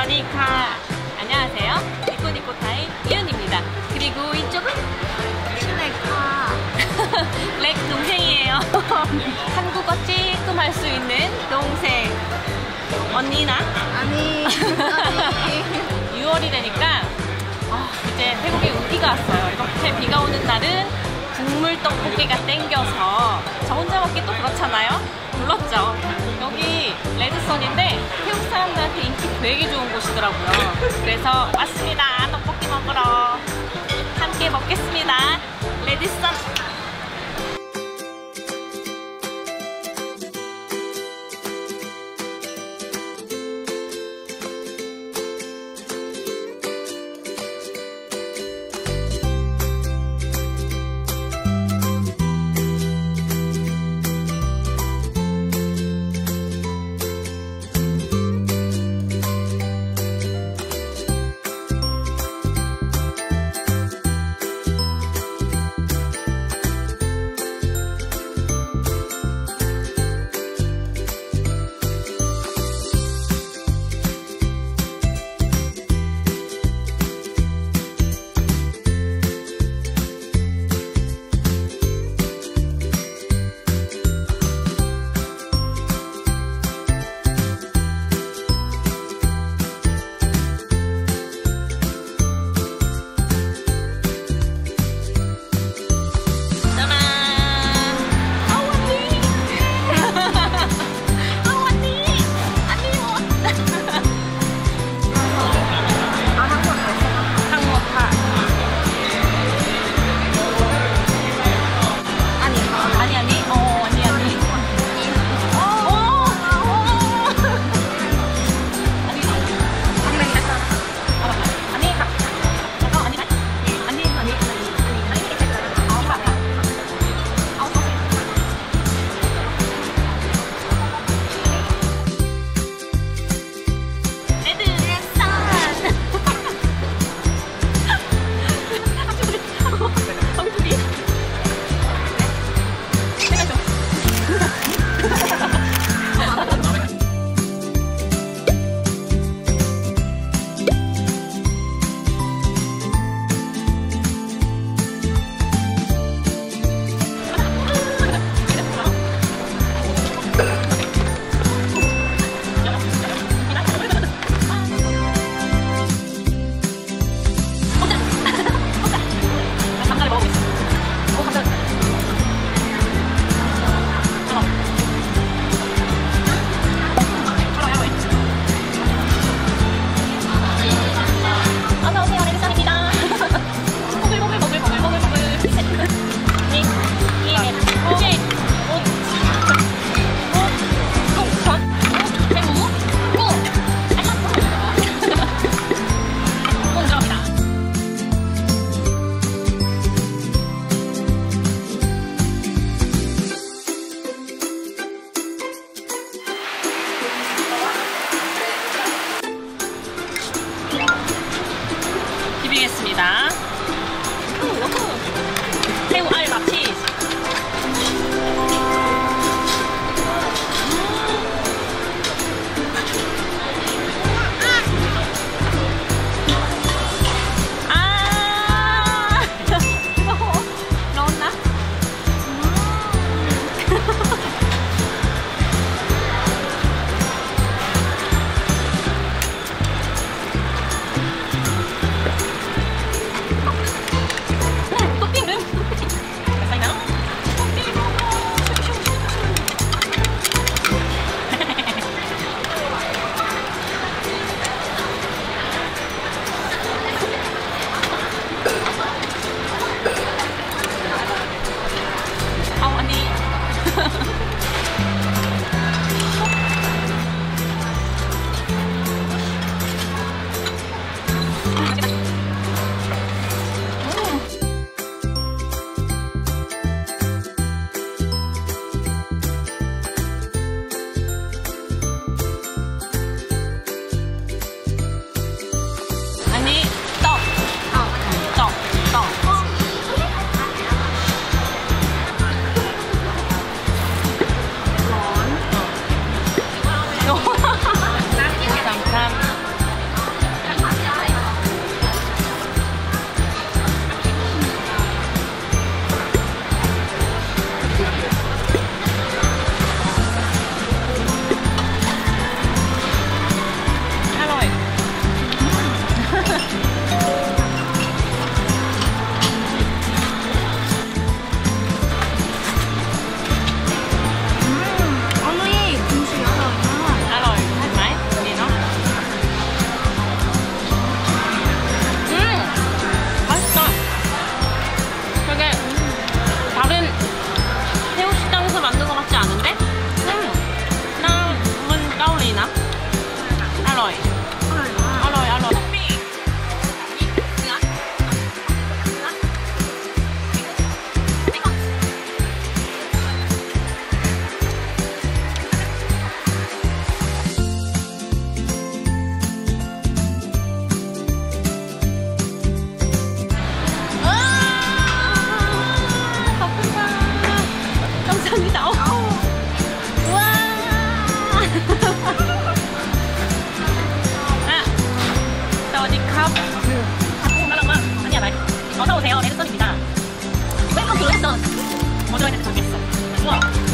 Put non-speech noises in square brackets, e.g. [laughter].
สวัสดีค่ะ 안녕하세요. 니코니코타임 이은입니다. 그리고 이쪽은? 슈네카. [laughs] 렉 동생이에요. [laughs] 한국어 조금 할 수 있는 동생. 언니나? 아니 아니. [laughs] 6월이 되니까. 아, 이제 태국에 우기가 왔어요. 이렇게 비가 오는 날은 국물 떡볶이가 땡겨서 되게 좋은 곳이더라고요. 그래서 왔습니다. 떡볶이 먹으러 함께 먹겠습니다. 레드선 저장해서 저기 있어. 좋아.